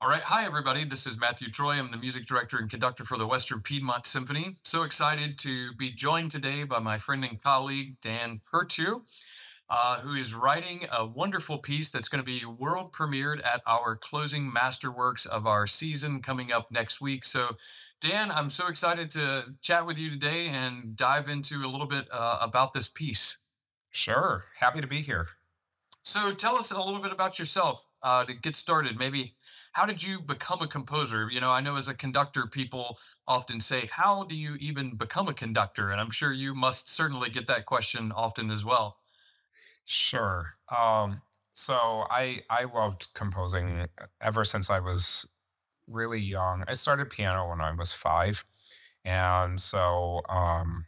All right. Hi, everybody. This is Matthew Troy. I'm the music director and conductor for the Western Piedmont Symphony. So excited to be joined today by my friend and colleague, Dan Perttu, uh, who is writing a wonderful piece that's going to be world premiered at our closing masterworks of our season coming up next week. So, Dan, I'm so excited to chat with you today and dive into a little bit uh, about this piece. Sure. Happy to be here. So, tell us a little bit about yourself uh, to get started. Maybe how did you become a composer? You know, I know as a conductor, people often say, How do you even become a conductor? And I'm sure you must certainly get that question often as well. Sure. Um, so I I loved composing ever since I was really young. I started piano when I was five, and so um,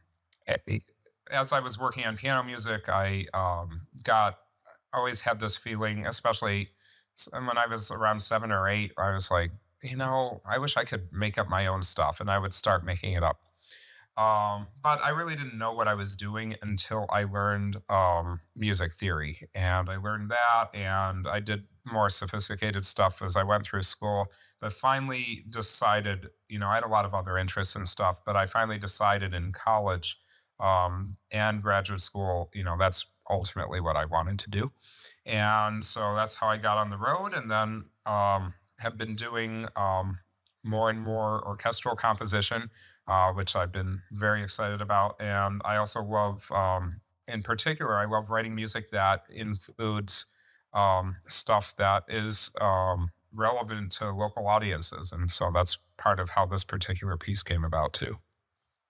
as I was working on piano music, I um, got always had this feeling, especially s- when I was around seven or eight. I was like, you know, I wish I could make up my own stuff, and I would start making it up. Um, but I really didn't know what I was doing until I learned um, music theory. And I learned that, and I did more sophisticated stuff as I went through school. But finally decided, you know, I had a lot of other interests and stuff, but I finally decided in college um, and graduate school, you know, that's ultimately what I wanted to do. And so that's how I got on the road, and then um, have been doing um, more and more orchestral composition, uh, which I've been very excited about. And I also love, um, in particular, I love writing music that includes um, stuff that is um, relevant to local audiences. And so that's part of how this particular piece came about, too.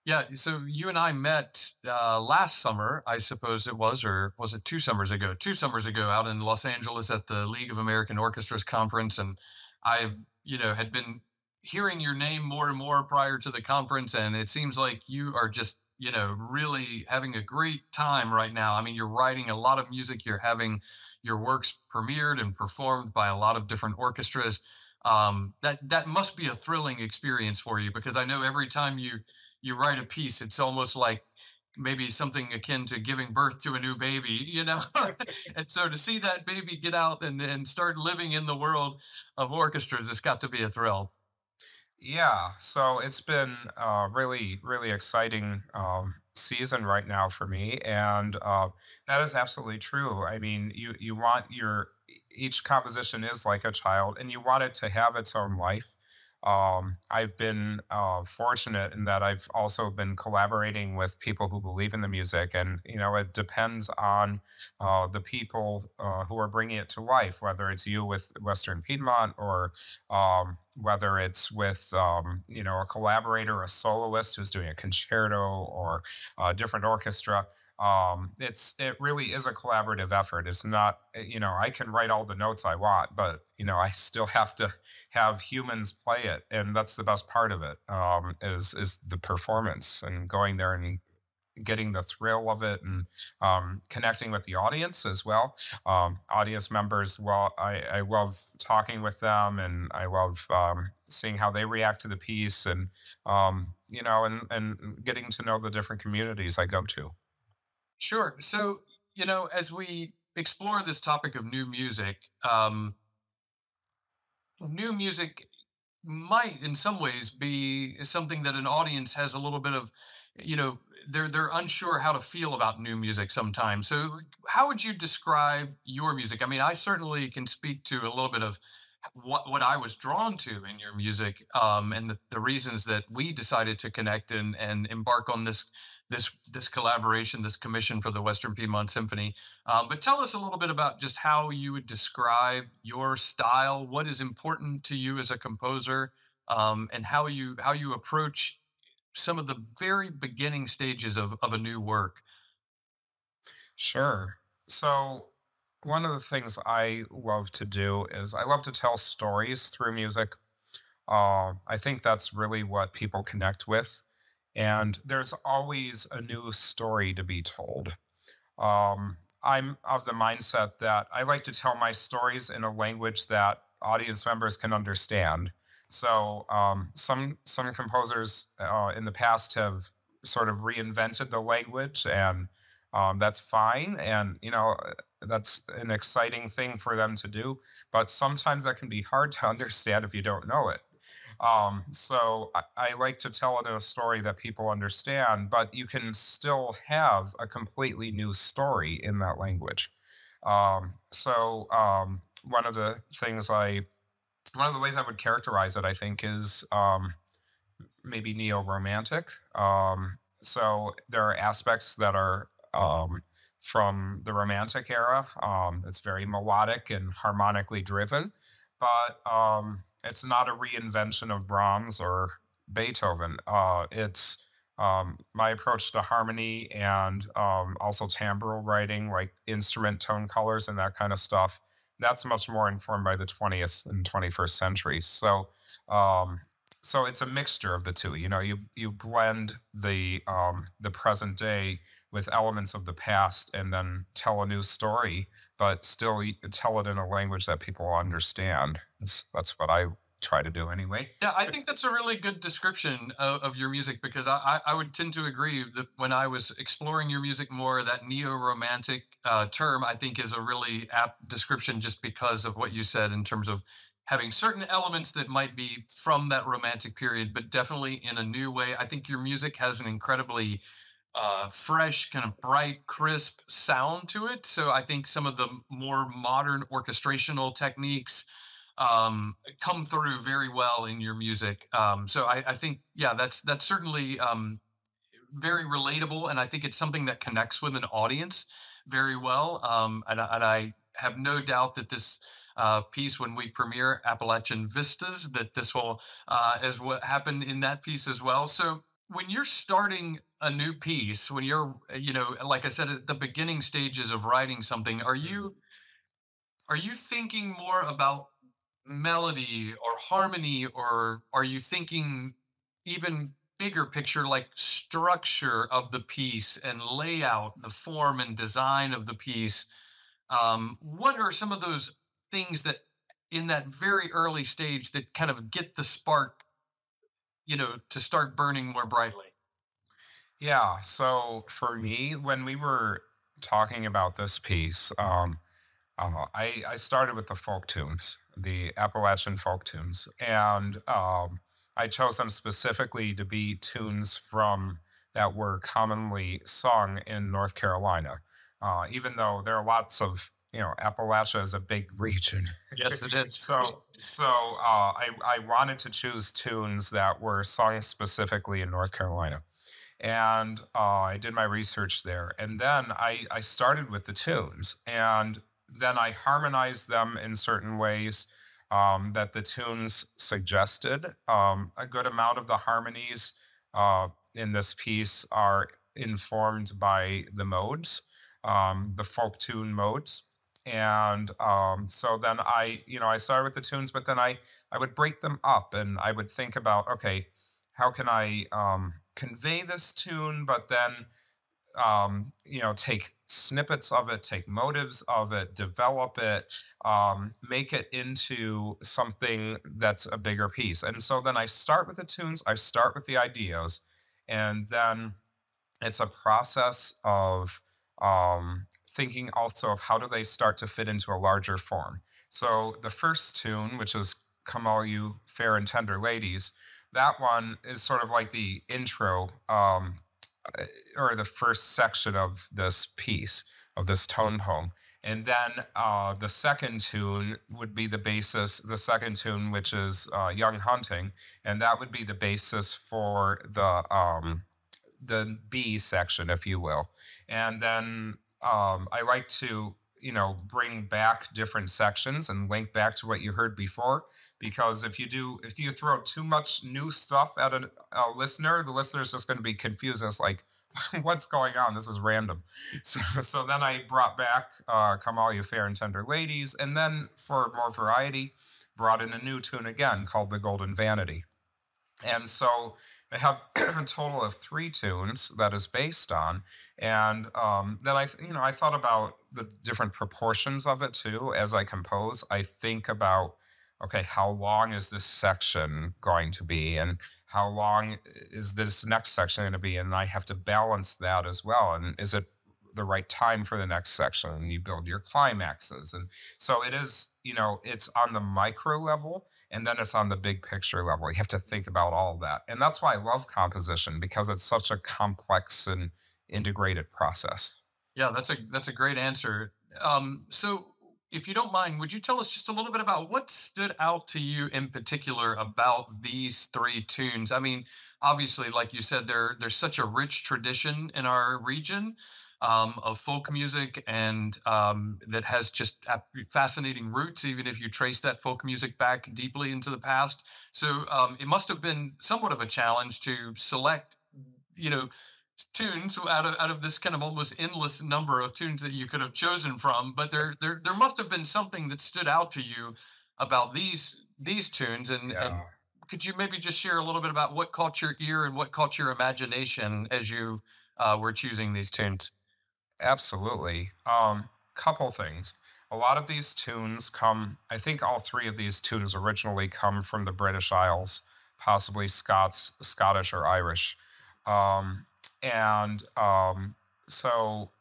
Yeah. So you and I met uh, last summer, I suppose it was, or was it two summers ago? Two summers ago out in Los Angeles at the League of American Orchestras conference. And I, you know, had been hearing your name more and more prior to the conference. And it seems like you are just, you know, really having a great time right now. I mean, you're writing a lot of music, you're having your works premiered and performed by a lot of different orchestras. Um, that that must be a thrilling experience for you because I know every time you you write a piece, it's almost like maybe something akin to giving birth to a new baby, you know? and so to see that baby get out and, and start living in the world of orchestras, it's got to be a thrill. Yeah, so it's been uh, really, really exciting um, season right now for me, and uh, that is absolutely true. I mean, you you want your each composition is like a child, and you want it to have its own life. Um, I've been uh, fortunate in that I've also been collaborating with people who believe in the music, and you know, it depends on uh, the people uh, who are bringing it to life, whether it's you with Western Piedmont or um, whether it's with um, you know a collaborator, a soloist who's doing a concerto or a different orchestra. Um, it's it really is a collaborative effort. It's not uh, you know I can write all the notes I want, but you know I still have to have humans play it, and that's the best part of it. Um, is is the performance and going there and getting the thrill of it and um, connecting with the audience as well. Um, audience members, well, I, I love talking with them and I love um, seeing how they react to the piece and, um, you know, and, and getting to know the different communities I go to. Sure. So, you know, as we explore this topic of new music, um, new music might in some ways be something that an audience has a little bit of you know they're they're unsure how to feel about new music sometimes so how would you describe your music i mean i certainly can speak to a little bit of what what i was drawn to in your music um and the, the reasons that we decided to connect and and embark on this this this collaboration this commission for the western piedmont symphony um, but tell us a little bit about just how you would describe your style what is important to you as a composer um, and how you how you approach some of the very beginning stages of, of a new work. Sure. So, one of the things I love to do is I love to tell stories through music. Uh, I think that's really what people connect with. And there's always a new story to be told. Um, I'm of the mindset that I like to tell my stories in a language that audience members can understand. So um, some some composers uh, in the past have sort of reinvented the language and um, that's fine. And, you know, that's an exciting thing for them to do. But sometimes that can be hard to understand if you don't know it. Um, so I, I like to tell it in a story that people understand, but you can still have a completely new story in that language. Um, so um, one of the things I, one of the ways I would characterize it, I think, is um, maybe neo-romantic. Um, so there are aspects that are um, from the Romantic era. Um, it's very melodic and harmonically driven, but um, it's not a reinvention of Brahms or Beethoven. Uh, it's um, my approach to harmony and um, also timbral writing, like instrument tone colors and that kind of stuff. That's much more informed by the 20th and 21st centuries. So, um, so it's a mixture of the two. You know, you you blend the um, the present day with elements of the past, and then tell a new story, but still tell it in a language that people understand. That's that's what I try to do anyway. Yeah, I think that's a really good description of, of your music because I, I, would tend to agree that when I was exploring your music more, that neo romantic uh, term I think is a really apt description just because of what you said in terms of having certain elements that might be from that romantic period, but definitely in a new way. I think your music has an incredibly uh, fresh, kind of bright, crisp sound to it. So I think some of the more modern orchestrational techniques um, come through very well in your music. Um, so I, I think, yeah, that's that's certainly um, very relatable, and I think it's something that connects with an audience very well. Um, and, I- and I have no doubt that this uh, piece, when we premiere Appalachian Vistas, that this will uh, is what happened in that piece as well. So when you're starting a new piece, when you're, uh, you know, uh, like I said, at the beginning stages of writing something, are mm-hmm. you are you thinking more about melody or harmony, or are you thinking even bigger picture, like structure of the piece and layout, the form and design of the piece? Um, what are some of those things that in that very early stage that kind of get the spark, you know, to start burning more brightly? Yeah. So for me, when we were talking about this piece, um, uh, I I started with the folk tunes, the Appalachian folk tunes, and um, I chose them specifically to be tunes from that were commonly sung in North Carolina. Uh, even though there are lots of you know Appalachia is a big region, Yes, it is. so so uh, I I wanted to choose tunes that were sung specifically in North Carolina and uh, I did my research there. And then I, I started with the tunes, and then I harmonized them in certain ways um, that the tunes suggested. Um, a good amount of the harmonies uh, in this piece are informed by the modes, um, the folk tune modes. And um, so then I, you know, I started with the tunes, but then I, I would break them up and I would think about, okay, how can I um, convey this tune, but then um, you know take snippets of it, take motives of it, develop it, um, make it into something that's a bigger piece. And so then I start with the tunes, I start with the ideas, and then it's a process of um, thinking also of how do they start to fit into a larger form. So the first tune, which is "Come All You Fair and Tender Ladies," that one is sort of like the intro um, uh, or the first section of this piece of this tone poem. And then uh, the second tune would be the basis, the second tune, which is uh, Young Hunting, and that would be the basis for the um, the B section, if you will. And then um, I like to, you know, bring back different sections and link back to what you heard before. Because if you do, if you throw too much new stuff at a, a listener, the listener is just going to be confused. It's like, what's going on? This is random. So, so then I brought back uh, Come All You Fair and Tender Ladies. And then for more variety, brought in a new tune again called The Golden Vanity. And so I have a total of three tunes that is based on. And um, then I, you know, I thought about the different proportions of it too as I compose. I think about, okay, how long is this section going to be, and how long is this next section going to be, and I have to balance that as well. And is it the right time for the next section and you build your climaxes and so it is you know it's on the micro level and then it's on the big picture level you have to think about all that and that's why i love composition because it's such a complex and integrated process Yeah, that's a that's a great answer. Um, so, if you don't mind, would you tell us just a little bit about what stood out to you in particular about these three tunes? I mean, obviously, like you said, there there's such a rich tradition in our region um, of folk music, and um, that has just fascinating roots, even if you trace that folk music back deeply into the past. So, um, it must have been somewhat of a challenge to select you know tunes out of out of this kind of almost endless number of tunes that you could have chosen from but there there there must have been something that stood out to you about these these tunes. And and could you maybe just share a little bit about what caught your ear and what caught your imagination as you uh, were choosing these tunes Absolutely. Um, couple things. A lot of these tunes come, I think all three of these tunes originally come from the British Isles, possibly Scots, Scottish or Irish. Um, and um, so,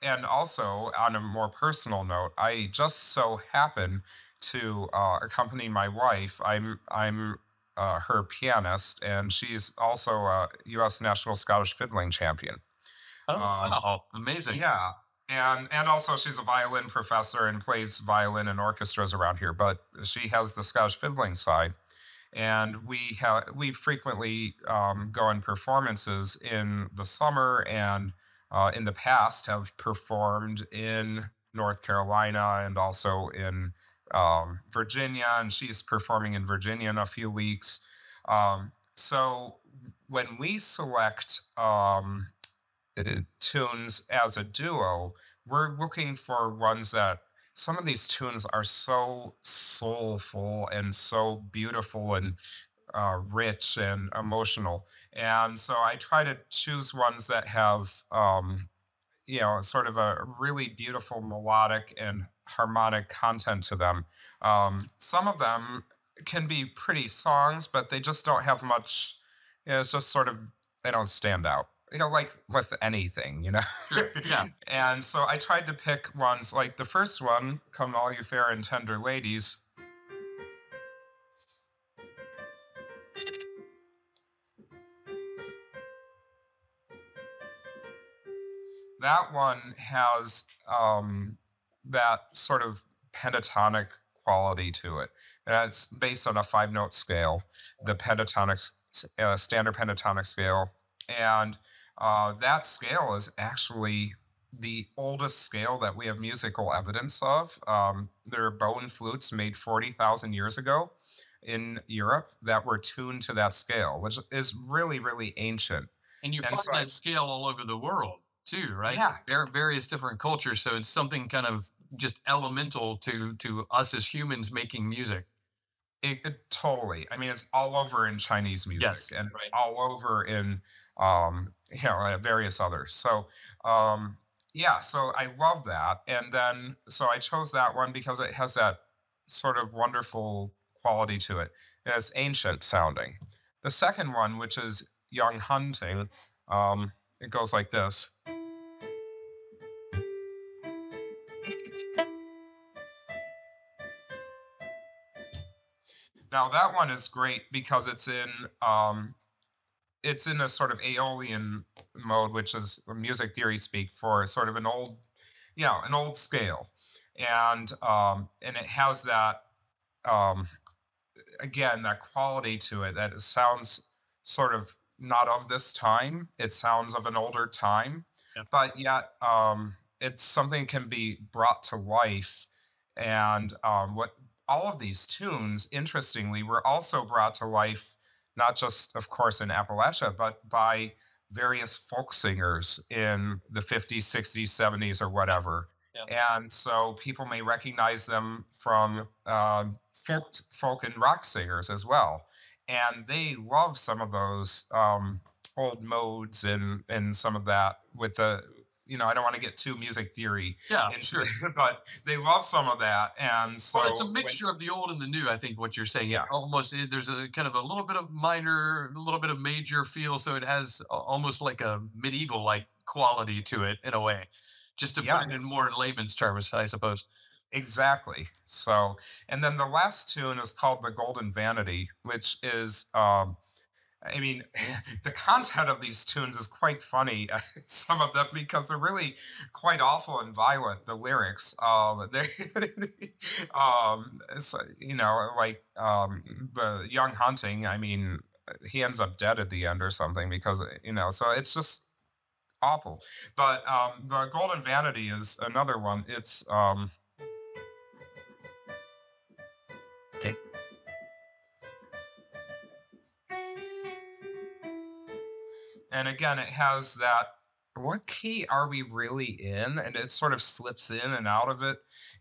and also on a more personal note, I just so happen to uh, accompany my wife. I'm I'm uh, her pianist, and she's also a U.S. national Scottish fiddling champion. Oh Um, wow amazing yeah. And and also she's a violin professor and plays violin in orchestras around here, but she has the Scottish fiddling side. And we have we frequently um, go on performances in the summer and uh, in the past have performed in North Carolina and also in um, Virginia, and she's performing in Virginia in a few weeks. Um, so when we select um, tunes as a duo, we're looking for ones that some of these tunes are so soulful and so beautiful and uh, rich and emotional. And so I try to choose ones that have, um, you know, sort of a really beautiful melodic and harmonic content to them. Um, some of them can be pretty songs, but they just don't have much. You know, it's just sort of they don't stand out. You know, like with anything, you know. sure yeah and so I tried to pick ones like the first one, "Come All You Fair and Tender Ladies." That one has um, that sort of pentatonic quality to it. That's based on a five note scale, the pentatonic, uh, standard pentatonic scale. And uh, that scale is actually the oldest scale that we have musical evidence of. Um, there are bone flutes made 40,000 years ago in Europe that were tuned to that scale, which is really, really ancient. and you And find so, that scale all over the world too right yeah, Var- various different cultures so it's something kind of just elemental to to us as humans making music It, it totally. I mean, it's all over in Chinese music, yes and it's right all over in um, you know various others. So um, yeah, so I love that, and then so I chose that one because it has that sort of wonderful quality to it. It's ancient sounding. The second one, which is Young Hunting, um, it goes like this. Now that one is great because it's in um, it's in a sort of Aeolian mode, which is music theory speak for sort of an old, you know, an old scale, and um, and it has that um, again that quality to it that it sounds sort of not of this time. It sounds of an older time, yeah but yet um, it's something can be brought to life. And um, what all of these tunes, interestingly, were also brought to life, not just, of course, in Appalachia, but by various folk singers in the 50s, 60s, 70s, or whatever. yeah And so people may recognize them from um folk, folk and rock singers as well. And they love some of those um, old modes and, and some of that with the you know, I don't want to get too music theory Yeah, into sure. it, but they love some of that. And Well, it's a so when, mixture of the old and the new. I think what you're saying. Yeah, almost there's a kind of a little bit of minor, a little bit of major feel, so it has almost like a medieval like quality to it in a way. Just to put it in more in layman's terms, I suppose. exactly. So, and then the last tune is called The Golden Vanity, which is, um, I mean, the content of these tunes is quite funny. Some of them because they're really quite awful and violent. The lyrics, um, um, uh, you know, like um, the young hunting. I mean, he ends up dead at the end or something because you know. So it's just awful. But um, the Golden Vanity is another one. It's um, and again, it has that. What key are we really in? And it sort of slips in and out of it,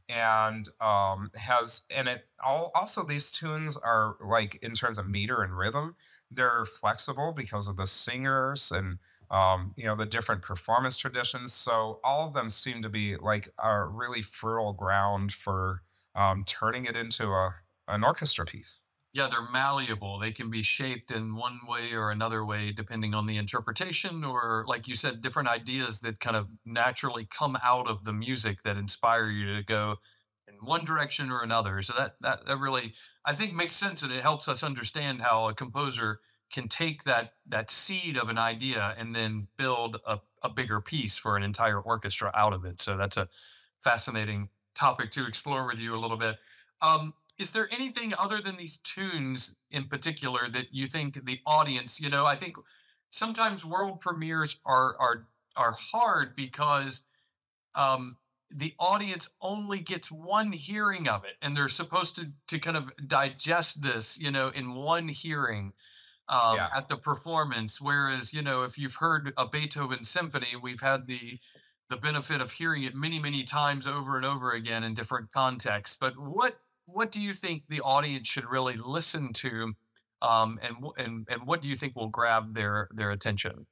and um, has and it all also these tunes are like in terms of meter and rhythm, they're flexible because of the singers and um, you know the different performance traditions. So all of them seem to be like a really fertile ground for um, turning it into a an orchestra piece. Yeah, they're malleable. They can be shaped in one way or another way depending on the interpretation or like you said different ideas that kind of naturally come out of the music that inspire you to go in one direction or another. So that that that really I think makes sense and it helps us understand how a composer can take that that seed of an idea and then build a, a bigger piece for an entire orchestra out of it. So that's a fascinating topic to explore with you a little bit. Um, is there anything other than these tunes in particular that you think the audience, you know, I think sometimes world premieres are are are hard because um the audience only gets one hearing of it and they're supposed to to kind of digest this, you know, in one hearing um, Yeah. at the performance. Whereas, you know, if you've heard a Beethoven symphony, we've had the the benefit of hearing it many, many times over and over again in different contexts. But what what do you think the audience should really listen to, um, and and and what do you think will grab their their attention?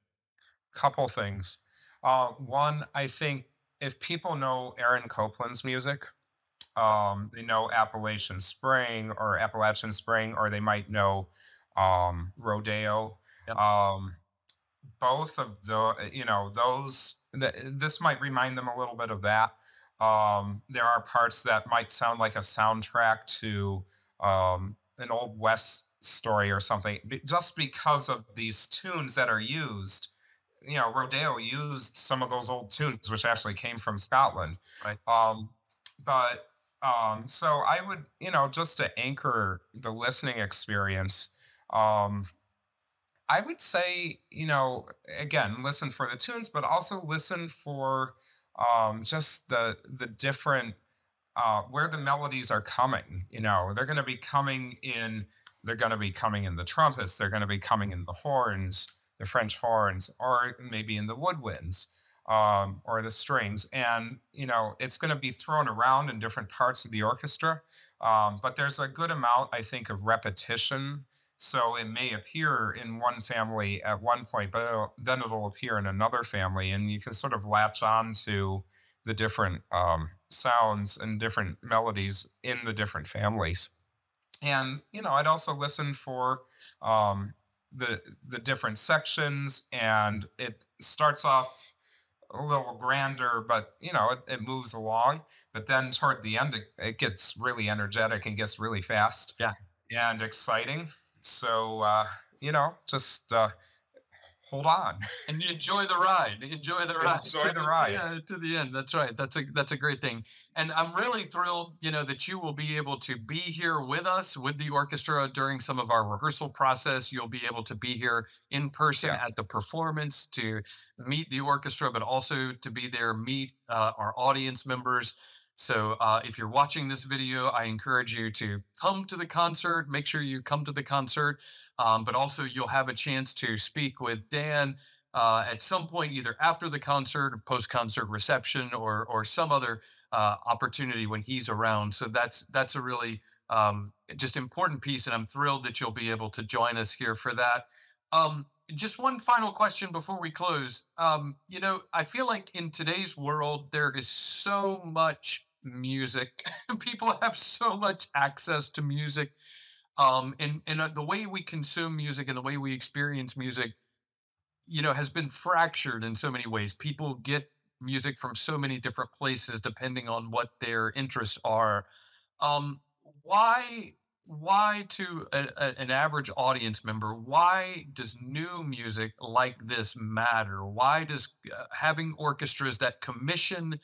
couple things. Uh, one, I think if people know Aaron Copland's music, um, they know Appalachian Spring or Appalachian Spring, or they might know um, Rodeo. Yep. Um, both of the, you know, those, th- this might remind them a little bit of that. Um, there are parts that might sound like a soundtrack to um, an old West story or something, just because of these tunes that are used you know, Rodeo used some of those old tunes, which actually came from Scotland. Right. Um, but um, so I would, you know, just to anchor the listening experience, um, I would say, you know, again, listen for the tunes, but also listen for um, just the the different uh, where the melodies are coming. You know, they're going to be coming in. They're going to be coming in the trumpets. They're going to be coming in the horns, the French horns, or maybe in the woodwinds um, or the strings. And you know, it's going to be thrown around in different parts of the orchestra. Um, but there's a good amount, I think, of repetition. So it may appear in one family at one point, but it'll, then it'll appear in another family, and you can sort of latch on to the different um, sounds and different melodies in the different families. And you know, I'd also listen for um, the the different sections, and it starts off a little grander, but you know, it, it moves along. But then toward the end, it, it gets really energetic and gets really fast Yeah. and exciting. So uh, you know, just uh, hold on, and enjoy the ride. Enjoy the ride. enjoy to the ride. yeah, to the end. That's right. That's a that's a great thing. And I'm really thrilled, you know, that you will be able to be here with us with the orchestra during some of our rehearsal process. You'll be able to be here in person Yeah, at the performance to meet the orchestra, but also to be there, meet uh, our audience members. So uh, if you're watching this video, I encourage you to come to the concert. Make sure you come to the concert um, but also you'll have a chance to speak with Dan uh, at some point, either after the concert or post-concert reception, or or some other uh, opportunity when he's around. So that's that's a really um, just important piece, and I'm thrilled that you'll be able to join us here for that. Um, just one final question before we close. Um, you know, I feel like in today's world, there is so much music. People have so much access to music. Um, and and uh, the way we consume music and the way we experience music, you know, has been fractured in so many ways. People get music from so many different places depending on what their interests are. Um, why why to a, a- an average audience member why does new music like this matter why does uh, having orchestras that commission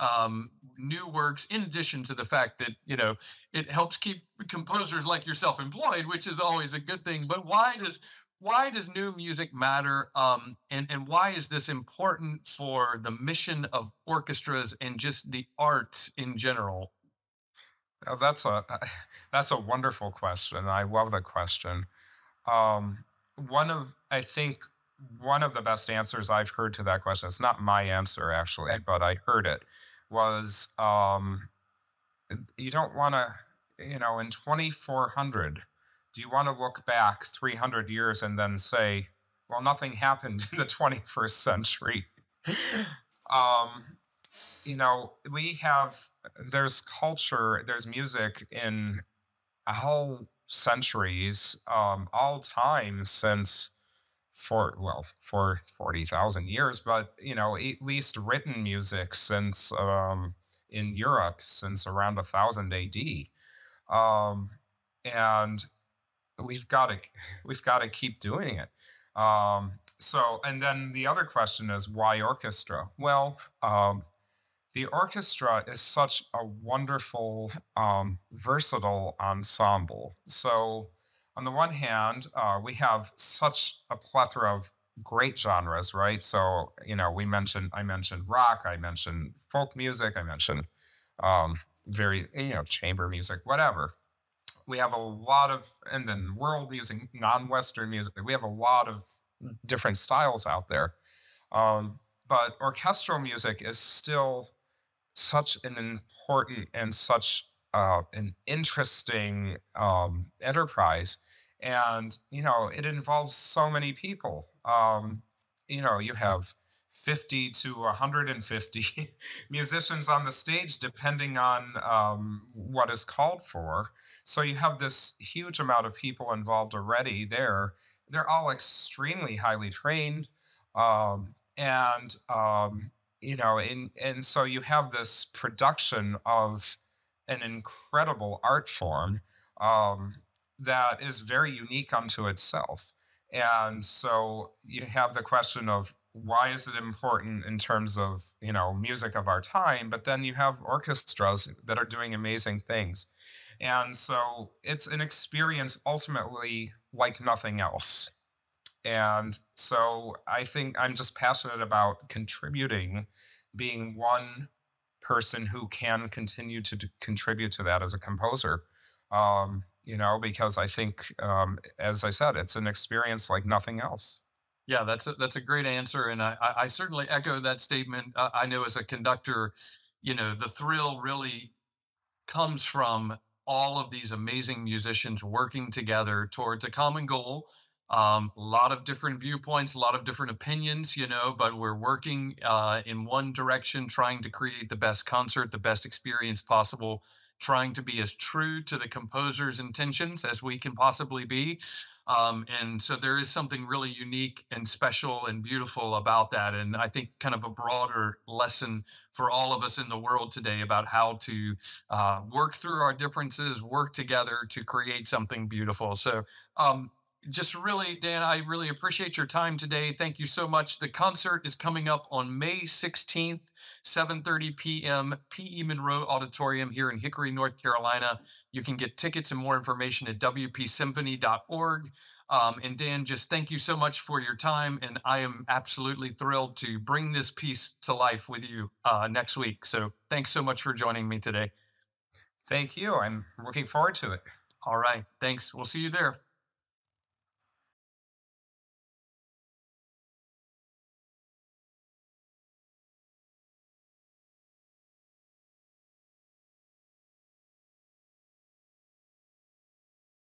um, new works in addition to the fact that you know it helps keep composers like yourself employed which is always a good thing but why does why does new music matter um, and and why is this important for the mission of orchestras and just the arts in general Oh, that's a that's a wonderful question. I love the question. Um, one of I think one of the best answers I've heard to that question. It's not my answer actually, but I heard it was um, you don't want to you know in 2400 do you want to look back 300 years and then say well nothing happened in the 21st century. Um, you know we have there's culture there's music in a whole centuries um all time since for well for 40,000 years but you know at least written music since um in Europe since around 1000 AD um and we've got to we've got to keep doing it. Um so and then the other question is why orchestra? Well um the orchestra is such a wonderful, um, versatile ensemble. So, on the one hand, uh, we have such a plethora of great genres, right? So, you know, we mentioned, I mentioned rock, I mentioned folk music, I mentioned um, very, you know, chamber music, whatever. We have a lot of, and then world music, non Western music, we have a lot of different styles out there. Um, but orchestral music is still such an important and such uh, an interesting um, enterprise. And, you know, it involves so many people. Um, you know, you have 50 to 150 musicians on the stage, depending on um, what is called for. So you have this huge amount of people involved already there. They're all extremely highly trained. Um, and um, you know and and so you have this production of an incredible art form um, that is very unique unto itself. And so you have the question of why is it important in terms of you know music of our time but then you have orchestras that are doing amazing things. And so it's an experience ultimately like nothing else. And so I think I'm just passionate about contributing, being one person who can continue to contribute to that as a composer. Um, you know, because I think, um, as I said, it's an experience like nothing else. Yeah, that's a, that's a great answer, and I, I certainly echo that statement. I know as a conductor, you know, the thrill really comes from all of these amazing musicians working together towards a common goal. Um, a lot of different viewpoints, a lot of different opinions, you know, but we're working uh, in one direction, trying to create the best concert, the best experience possible, trying to be as true to the composer's intentions as we can possibly be. Um, and so there is something really unique and special and beautiful about that. And I think kind of a broader lesson for all of us in the world today about how to uh, work through our differences, work together to create something beautiful. So, um, just really, Dan, I really appreciate your time today. Thank you so much. The concert is coming up on May 16th, 7:30 p.m. P.E. Monroe Auditorium here in Hickory, North Carolina. You can get tickets and more information at wpsymphony.org. Um, and Dan, just thank you so much for your time. And I am absolutely thrilled to bring this piece to life with you uh, next week. So thanks so much for joining me today. Thank you. I'm looking forward to it. All right. Thanks. We'll see you there.